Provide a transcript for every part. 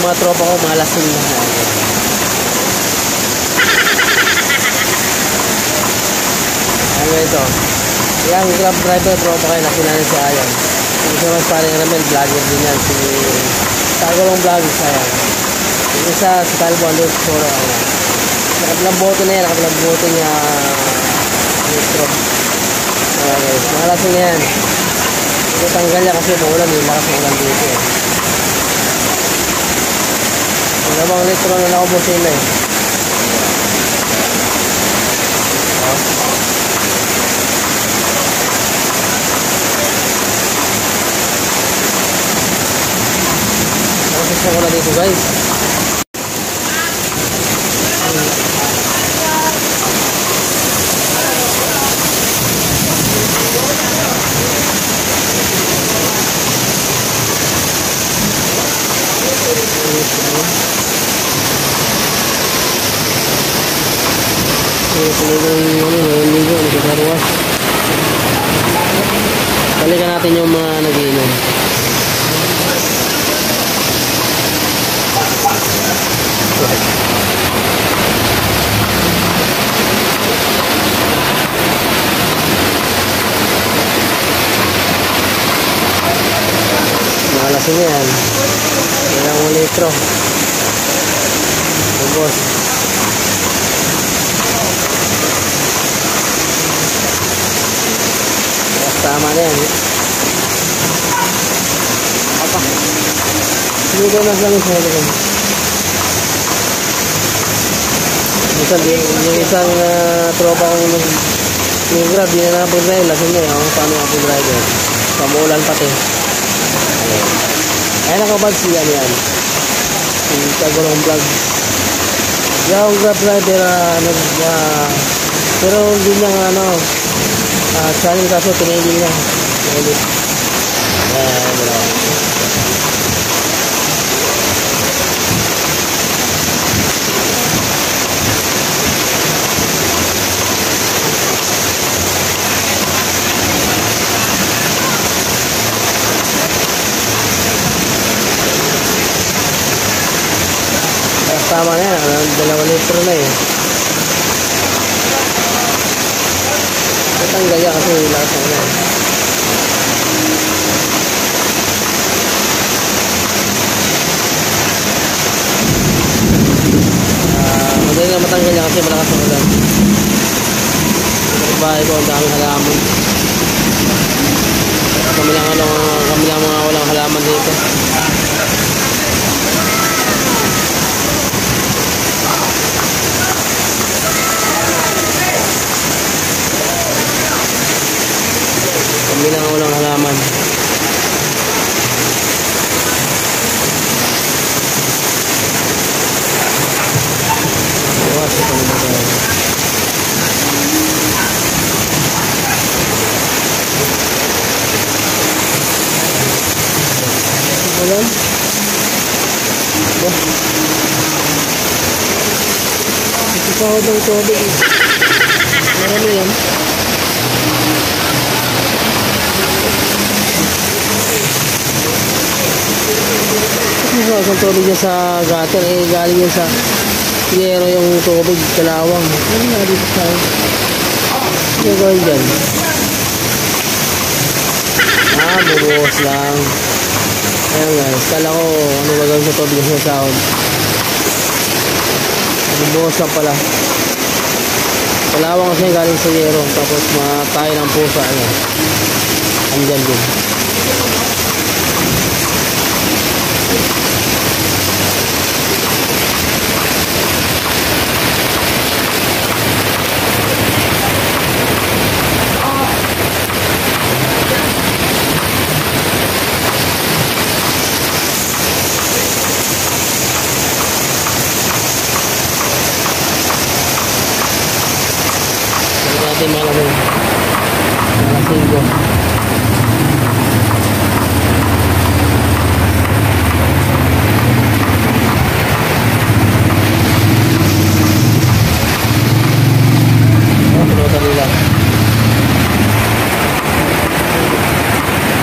yung mga tropa ko malasing na ano ito? Yung grab driver tropa kayo na si Ayan. Yung isa mas parang namin vlogger din yan. Si Tagolong vlog si Ayan. Yung isa si Calvo underscore Ayan. Nakabilang boto na yan nakabilang boto niya ano yung trop okay, malasing na yan. Ito tanggal niya kasi maulan yung lakas ng ulan dito eh. Dalawang litro na naubusin na eh. Tapos ako na dito guys. Balikan natin yung mga nagiinom. Malasin yan. Ilang litro. Ubos. Yes, tama na yan. Apa? Dito na lang sa likod. Minsan, yung isang uh, tropa kong nag yung grab, di na na drive, lasing na yun. Paano ako driver? Pamulan pati. Ayan. Ayan nakabag sila niyan. Yung kagulong vlog. Yung grab driver, uh, nag, uh, pero hindi niya ano, uh, channel kaso tinigil niya. Tinigil. Ayan, wala. Tama na yan. Dalawang litro na eh. Natanggal yan kasi lakas ng ulan. Ah, madali na matanggal yan kasi malakas ng ulan. Sa bahay ko, ang daming halaman. Kami lang, ano, kami lang mga walang halaman dito. Kami lang ang walang halaman. Iwas ito na ba Pa ako ng tubig. Ano yan? Ano ang tubig niya sa gutter eh galing yan sa yero yung tubig kalawang. Ano nga dito sa Ano gawin dyan? Ah, bubuhos lang. Ayan guys, kala ko ano ba gawin sa tubig sa sahod. Bubuhos lang pala. Kalawang kasi galing sa yero tapos matay ng pusa. Ayan. Andyan din. Balik natin malamig. Malasing ko. Oh, pinutan nila.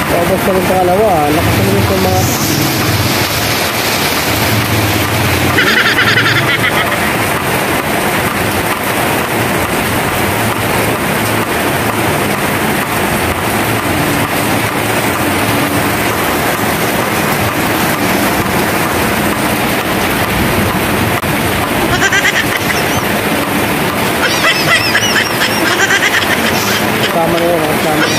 Tapos kami 頑張れよ頑張れよ。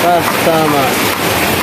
かったま